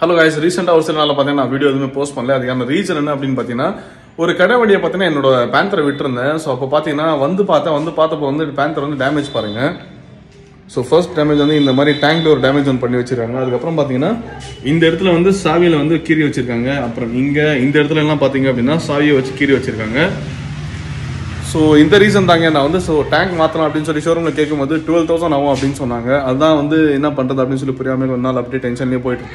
Hello guys. ரீசெண்டாக ஒரு சில நாளில் பார்த்தீங்கன்னா நான் வீடியோ எதுவுமே போஸ்ட் பண்ணல. அதுக்கான ரீசன் என்ன அப்படின்னு பார்த்தீங்கன்னா ஒரு கடை வழியை பார்த்தீங்கன்னா என்னோட பேந்தரை விட்டுருந்தேன். ஸோ அப்போ பார்த்தீங்கன்னா வந்து பார்த்தேன். வந்து பார்த்தப்போ வந்து பேந்தர் வந்து டேமேஜ் பாருங்க. ஸோ ஃபர்ஸ்ட் டேமேஜ் வந்து இந்த மாதிரி டேங்க்ல ஒரு டேமேஜ் ஒன்று பண்ணி வச்சிருக்காங்க. அதுக்கப்புறம் பார்த்தீங்கன்னா இந்த இடத்துல வந்து சாவியில் வந்து கீறி வச்சிருக்காங்க. அப்புறம் இங்கே இந்த இடத்துல எல்லாம் பார்த்தீங்க அப்படின்னா சாவியை வச்சு கீறி வச்சிருக்காங்க. ஸோ இந்த ரீசன் தாங்க. நான் வந்து ஸோ டேங்க் மாற்றலாம் அப்படின்னு சொல்லி ஷோரூமில் கேட்கும்போது டுவெல் தௌசண்ட் ஆகும் அப்படின்னு சொன்னாங்க. அதுதான் வந்து என்ன பண்ணுறது அப்படின்னு சொல்லி புரியாமல் ஒரு நாள் அப்படியே டென்ஷன்லேயே போயிட்டு